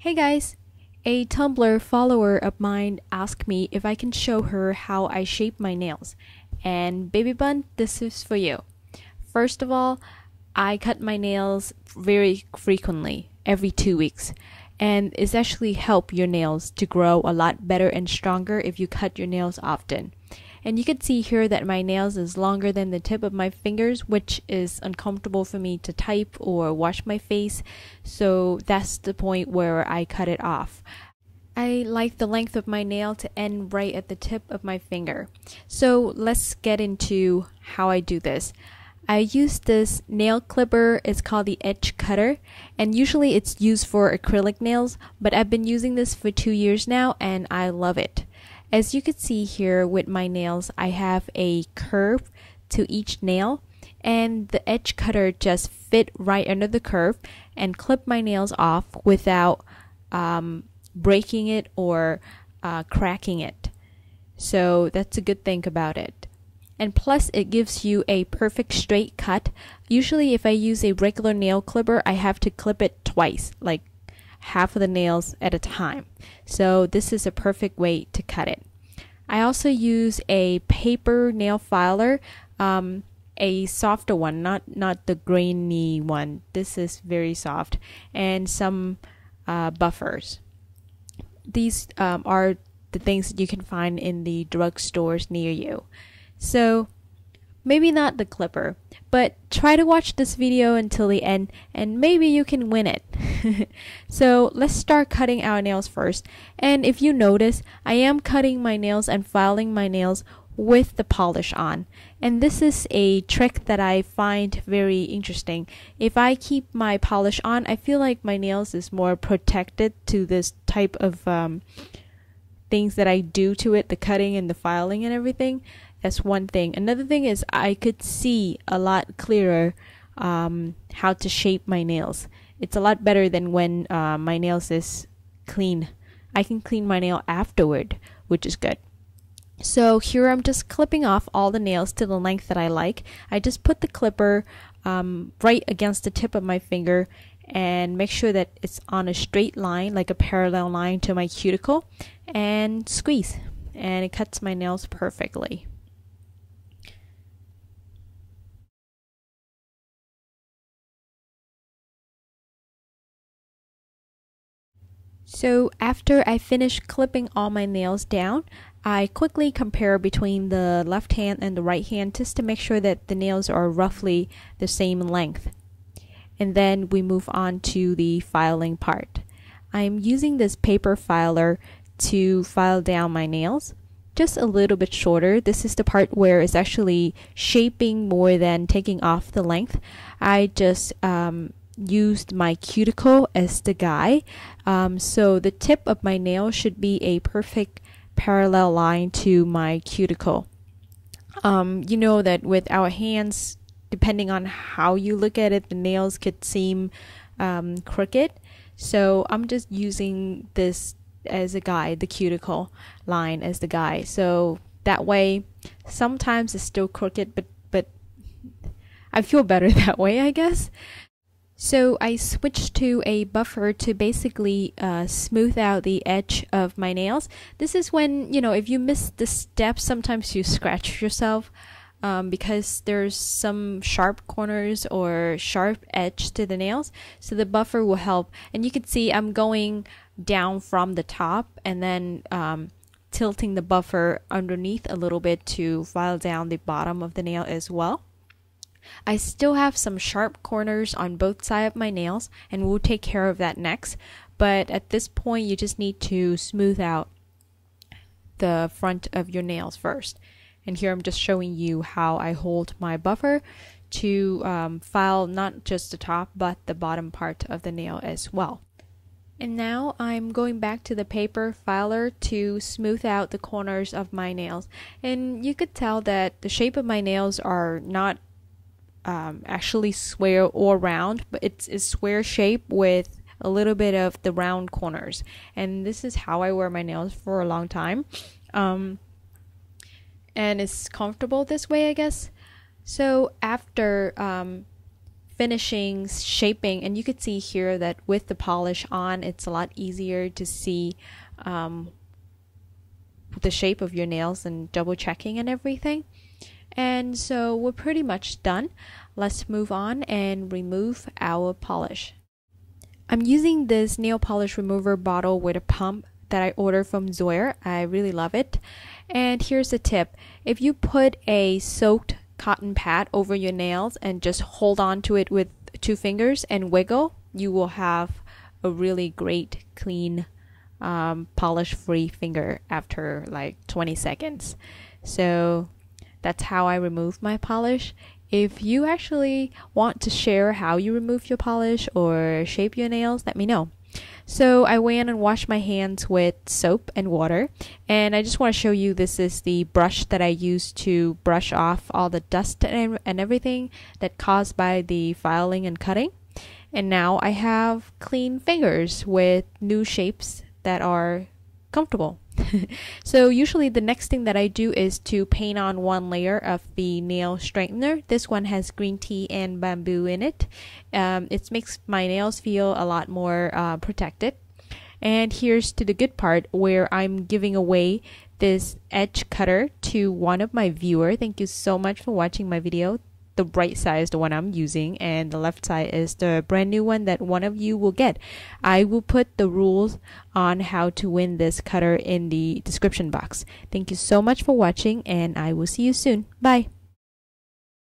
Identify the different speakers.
Speaker 1: Hey guys! A Tumblr follower of mine asked me if I can show her how I shape my nails. And Baby Bun, this is for you. First of all, I cut my nails very frequently, every two weeks. And it's actually help your nails to grow a lot better and stronger if you cut your nails often. And you can see here that my nails is longer than the tip of my fingers, which is uncomfortable for me to type or wash my face. So that's the point where I cut it off. I like the length of my nail to end right at the tip of my finger. So let's get into how I do this. I use this nail clipper, it's called the edge cutter, and usually it's used for acrylic nails, but I've been using this for two years now and I love it. As you can see here with my nails, I have a curve to each nail and the edge cutter just fit right under the curve and clip my nails off without um, breaking it or uh, cracking it. So that's a good thing about it. And plus it gives you a perfect straight cut. Usually if I use a regular nail clipper, I have to clip it twice, like half of the nails at a time. So this is a perfect way to cut it. I also use a paper nail filer, um, a softer one, not not the grainy one. This is very soft, and some uh, buffers. These um, are the things that you can find in the drugstores near you. So maybe not the clipper, but try to watch this video until the end and maybe you can win it. so let's start cutting our nails first. And if you notice, I am cutting my nails and filing my nails with the polish on. And this is a trick that I find very interesting. If I keep my polish on, I feel like my nails is more protected to this type of um, things that I do to it, the cutting and the filing and everything. That's one thing. Another thing is I could see a lot clearer um, how to shape my nails. It's a lot better than when uh, my nails is clean. I can clean my nail afterward, which is good. So here I'm just clipping off all the nails to the length that I like. I just put the clipper um, right against the tip of my finger and make sure that it's on a straight line, like a parallel line to my cuticle, and squeeze. And it cuts my nails perfectly. So after I finish clipping all my nails down, I quickly compare between the left hand and the right hand just to make sure that the nails are roughly the same length. And then we move on to the filing part. I'm using this paper filer to file down my nails just a little bit shorter. This is the part where it's actually shaping more than taking off the length. I just um, used my cuticle as the guide. Um, so the tip of my nail should be a perfect parallel line to my cuticle. Um, you know that with our hands, depending on how you look at it, the nails could seem um, crooked. So I'm just using this as a guide, the cuticle line as the guide. So that way, sometimes it's still crooked, but but I feel better that way, I guess. So I switched to a buffer to basically uh, smooth out the edge of my nails. This is when, you know, if you miss the step, sometimes you scratch yourself um, because there's some sharp corners or sharp edge to the nails. So the buffer will help. And you can see I'm going down from the top and then um, tilting the buffer underneath a little bit to file down the bottom of the nail as well. I still have some sharp corners on both sides of my nails and we'll take care of that next. But at this point, you just need to smooth out the front of your nails first. And here I'm just showing you how I hold my buffer to um, file not just the top but the bottom part of the nail as well. And now I'm going back to the paper filer to smooth out the corners of my nails. And you could tell that the shape of my nails are not um, actually square or round, but it's a square shape with a little bit of the round corners. And this is how I wear my nails for a long time. Um, and it's comfortable this way, I guess. So after um, finishing shaping and you could see here that with the polish on it's a lot easier to see um, the shape of your nails and double checking and everything and so we're pretty much done let's move on and remove our polish I'm using this nail polish remover bottle with a pump that I ordered from Zoya. I really love it. And here's a tip. If you put a soaked cotton pad over your nails and just hold on to it with two fingers and wiggle, you will have a really great clean um, polish free finger after like 20 seconds. So that's how I remove my polish. If you actually want to share how you remove your polish or shape your nails, let me know. So I went and washed my hands with soap and water. And I just want to show you this is the brush that I use to brush off all the dust and, and everything that caused by the filing and cutting. And now I have clean fingers with new shapes that are comfortable. so usually the next thing that I do is to paint on one layer of the nail straightener. This one has green tea and bamboo in it. Um, it makes my nails feel a lot more uh, protected. And here's to the good part where I'm giving away this edge cutter to one of my viewer. Thank you so much for watching my video the right side is the one I'm using and the left side is the brand new one that one of you will get. I will put the rules on how to win this cutter in the description box. Thank you so much for watching and I will see you soon. Bye.